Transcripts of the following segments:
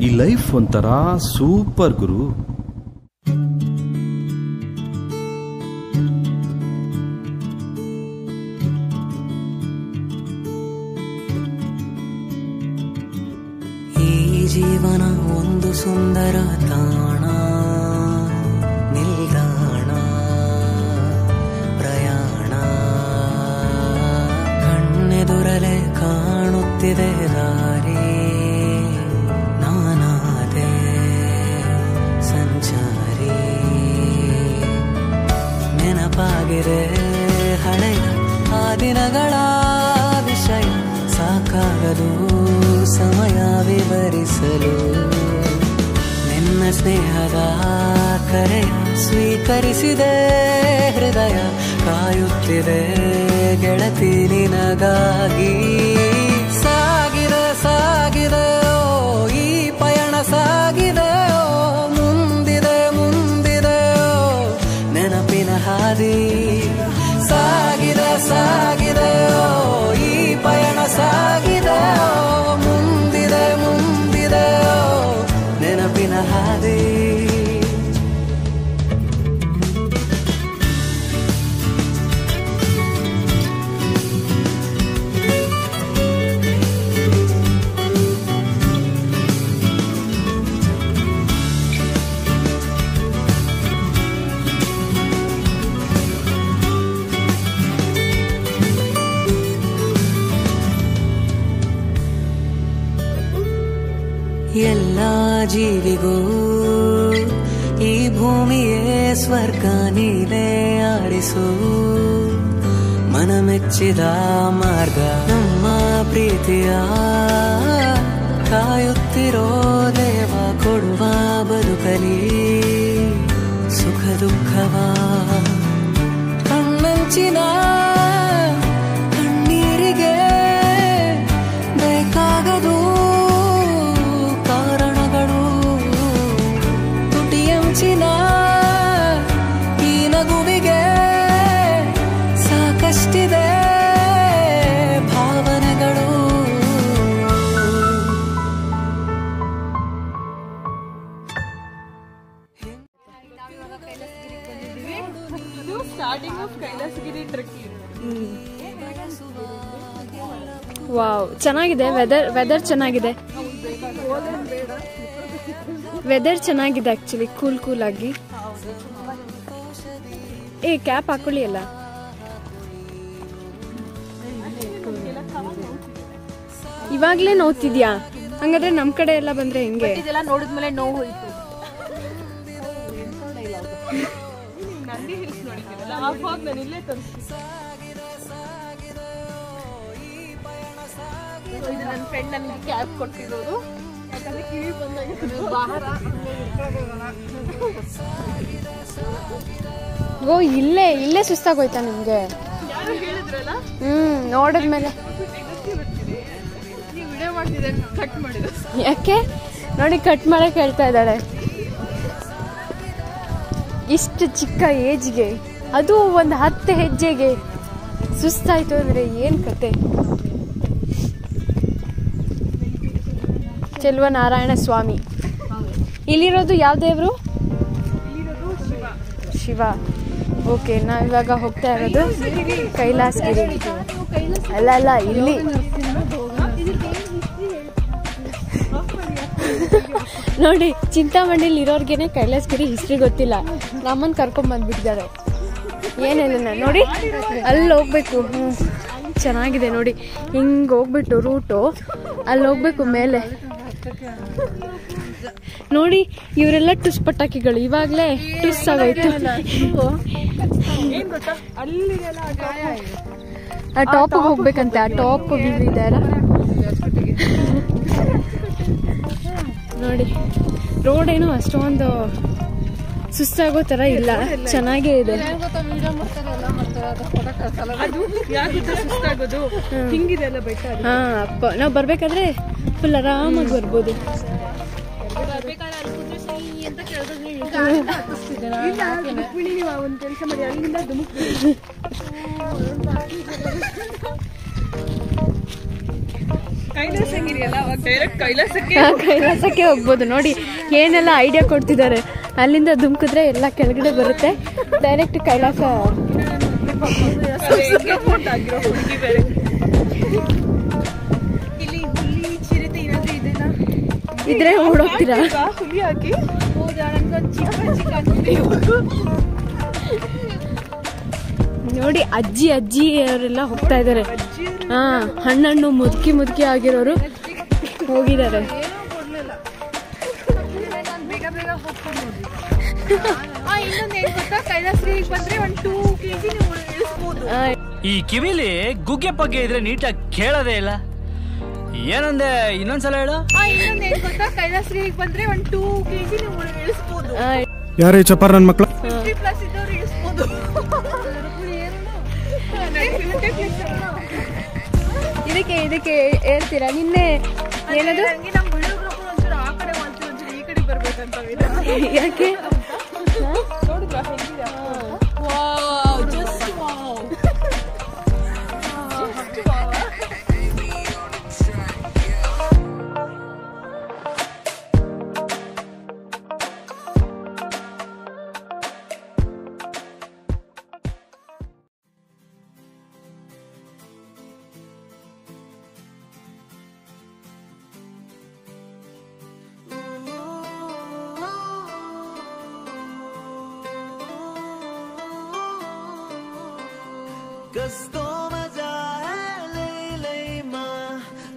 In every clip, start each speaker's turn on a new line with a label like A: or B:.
A: ಈ ಲೈಫ್ ಒಂಥರ ಸೂಪರ್ ಗುರು.
B: ಈ ಜೀವನ ಒಂದು ಸುಂದರ ತಾಣ, ನಿಲ್ದಾಣ, ಪ್ರಯಾಣ. ಕಣ್ಣೆದುರಲೆ ಕಾಣುತ್ತಿದೆ ದಾರಿ. ಸಾಕಾಗದು ಸಮಯ ವಿವರಿಸಲು. ನಿನ್ನ ಸ್ನೇಹದ ಕರೆ ಸ್ವೀಕರಿಸಿದೆ ಹೃದಯ ಕಾಯುತ್ತಿದೆ ಗೆಳತಿ ನಿನಗಾಗಿ. ಎಲ್ಲ ಜೀವಿಗೂ ಈ ಭೂಮಿಯೇ ಸ್ವರ್ಗ ನೀನೇ ಆಡಿಸು. ಮನಮೆಚ್ಚಿದ ಮಾರ್ಗ ನಮ್ಮ ಪ್ರೀತಿಯ. ಕಾಯುತ್ತಿರೋ ದೇವ ಕೊಡುವ ಬದುಕಲಿ. ಸುಖ ದುಃಖವ ಕಣ್ಣಂಚಿನ
C: ಇದು starting of Kailasagiri trekking
D: wow ಚೆನ್ನಾಗಿದೆ. ವೆದರ್ ವೆದರ್ ಚೆನ್ನಾಗಿದೆ. ವೆದರ್ ಚೆನ್ನಾಗಿದೆ ಆಕ್ಚುಲಿ ಕೂಲ್ ಕೂಲ್ ಆಗಿ. ಏ ಕ್ಯಾಪ್ ಹಾಕೊಳ್ಳಿ ಅಲ್ಲ ಇವಾಗ್ಲೇ ನೋತಿದ್ಯಾ ಹಂಗಾದ್ರೆ ನಮ್ ಕಡೆ ಎಲ್ಲ ಬಂದ್ರೆ ಹೆಂಗೆ?
C: ನೋಡಿದ್ಮೇಲೆ ನೋವು ಹೋಯ್ತು. ನಂದಿ ಹಿಲ್ಸ್ ನೋಡಿದ್ದೀನಲ್ಲ? ಆ ಫಾಗ್ ನಾನು ಇಲ್ಲೇ ತರಿಸ್ತೀನಿ. ಇದು ನನ್ನ ಫ್ರೆಂಡ್ ನನಗೆ ಕ್ಯಾಬ್ ಕೊಟ್ಟಿರೋದು ಯಾಕಂದ್ರೆ ಕಿವಿ ಬಂದಾಗ ಬಾರ
D: ಓ ಇಲ್ಲೇ ಇಲ್ಲೇ ಸುಸ್ತಾಗೋಯ್ತಾ ನಿಮ್ಗೆ?
C: ಯಾರು ಹೇಳಿದ್ರಲ್ಲ?
D: ಹ್ಮ್ ನೋಡಿದ್ಮೇಲೆ.
C: ನೀವು ವಿಡಿಯೋ ಮಾಡ್ತಿದ್ದೆ ಕಟ್ ಮಾಡಿದ್ರು
D: ಯಾಕೆ? ನೋಡಿ ಕಟ್ ಮಾಡಕ್ ಹೇಳ್ತಾ ಇದ್ದಾಳೆ ಇಷ್ಟು ಚಿಕ್ಕ ಏಜ್ಗೆ, ಅದು ಒಂದು ಹತ್ತು ಹೆಜ್ಜೆಗೆ ಸುಸ್ತಾಯಿತು ಅಂದ್ರೆ ಏನು ಕತೆ? ಚೆಲುವ ನಾರಾಯಣ ಸ್ವಾಮಿ. ಇಲ್ಲಿರೋದು ಯಾವ ದೇವರು? ಶಿವ. ಓಕೆ ನಾವಿವಾಗ ಹೋಗ್ತಾ ಇರೋದು ಕೈಲಾಸಗಿರಿ. ಅಲ್ಲ ಅಲ್ಲ, ಇಲ್ಲಿ. ನೋಡಿ ಚಿಂತಾಮಣಿಲಿ ಇರೋರ್ಗೇನೆ ಕೈಲಾಸಗಿರಿ ಹಿಸ್ಟ್ರಿ ಗೊತ್ತಿಲ್ಲ. ನಮ್ಮನ್ ಕರ್ಕೊಂಡ್ ಬಂದ್ಬಿಟ್ಟಿದ್ದಾರೆ. ಏನಿಲ್ಲ ನೋಡಿ. ಅಲ್ಲಿ ಹೋಗ್ಬೇಕು. ಚೆನ್ನಾಗಿದೆ ನೋಡಿ. ಹಿಂಗೆ ಹೋಗ್ಬಿಟ್ಟು ರೂಟು ಅಲ್ಲಿ ಹೋಗ್ಬೇಕು ಮೇಲೆ. ನೋಡಿ ಇವರೆಲ್ಲ ಟುಸ್ ಪಟಾಕಿಗಳು. ಇವಾಗ್ಲೇ ಟುಸ್
C: ಆಗೈತು
D: ಆ ಟಾಪ್ ಹೋಗ್ಬೇಕಂತೆ. ಆ ಟಾಪ್ ಇದೆ ನೋಡಿ. ರೋಡ್ ಏನು ಅಷ್ಟೊಂದು ಸುಸ್ತಾಗೋ ತರ ಇಲ್ಲ. ಚೆನ್ನಾಗೇ ಇದೆ.
C: ಅದು ಯಾಕೆ ಸುಸ್ತಾಗೋದು? ಹಿಂಗಿದೆ ಅಲ್ಲ ಬೆಟ್ಟ ಅದು.
D: ಹಾ ಅಪ್ಪ. ನಾವು ಬರ್ಬೇಕಾದ್ರೆ ಫುಲ್ ಆರಾಮಾಗಿ ಬರ್ಬೋದು.
C: ಕೆಲಸ ಮಾಡಿ. ಅಲ್ಲಿಂದ ಕೈಲಾಸಕ್ಕೆ
D: ಹೋಗ್ಬೋದು. ನೋಡಿ ಏನೆಲ್ಲ ಐಡಿಯಾ ಕೊಡ್ತಿದ್ದಾರೆ. ಅಲ್ಲಿಂದ ಧುಮ್ಕಿದ್ರೆ ಎಲ್ಲ ಕೆಳಗಡೆ ಬರುತ್ತೆ. ಡೈರೆಕ್ಟ್ ಕೈಲಾಸ. ಇದ್ರೆ ಓಡೋಗ್ತೀರಾ? ನೋಡಿ ಅಜ್ಜಿ ಅಜ್ಜಿ ಅವರೆಲ್ಲ ಹೋಗ್ತಾ ಇದ್ದಾರೆ. ಹಾ ಹಣ್ಣಣ್ಣು ಮುದುಕಿ ಮುದುಕಿ ಆಗಿರೋರು ಹೋಗಿದ್ದಾರೆ.
E: ಈ ಕಿವಿಲಿ ಗುಗ್ಗೆ ಪಗ್ಗೆ ಇದ್ರೆ ನೀಟಾಗಿ ಕೇಳೋದೇ ಇಲ್ಲ. ಏನಂದೆ ಇನ್ನೊಂದ್ಸಲ ಹೇಳು?
C: ಕೈಲಾಸರಿಗೆ ಬಂದ್ರೆ ಒಂದು ಟೂ ಕೆಜಿ ನೀವು ಇಳಿಸ್ಬೋದು.
D: ಆ,
F: ಯಾರೇ ಚಪ್ಪಾರ ನನ್ನ ಮಕ್ಳು?
C: ಫಿಫ್ಟಿ ಪ್ಲಸ್ ಇದ್ದವ್ರು ಇಳಿಸ್ಬೋದು.
D: ಇದಕ್ಕೆ ಇದಕ್ಕೆ ಹೇಳ್ತೀರಾ? ನಿನ್ನೆ ಏನದು? ಯಾಕೆ?
G: ನಮ್ಮ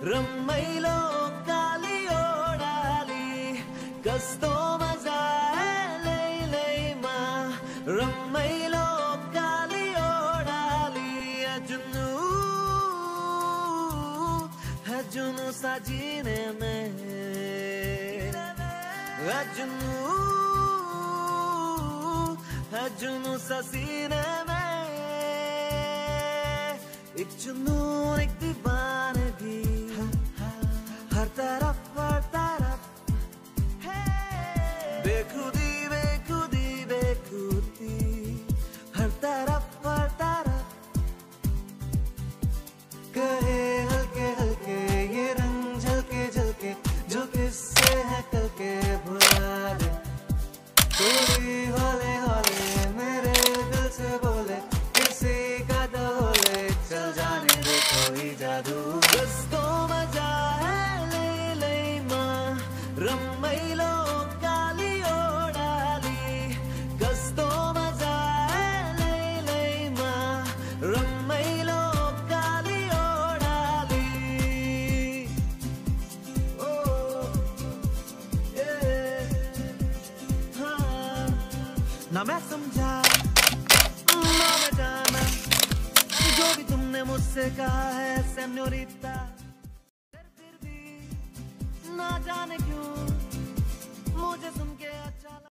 G: ರಮ್ಮೈಲೋ ಕಾಲಿಯೋ ಡಾಲಿ ಕಸ್ತೋ ಮಜಾ ಲೈ ಲೈ ಮಾ ರಮ್ಮೈಲೋ ಕಾಲಿಯೋ ಡಾಲಿ ಅಜುನು ಅಜುನು ಸಜೀನೆ ಮೇ ಅಜುನು ಅಜುನು ಸಸೀನೆ ಮೇ एक जुनून एक दीवानगी हर तरफ़ हर तरफ़। बेखुदी ना मैं समझा। जो भी तुमने मुझसे कहा है सेन्योरिटा फिर भी ना जाने क्यों। मुझे तुम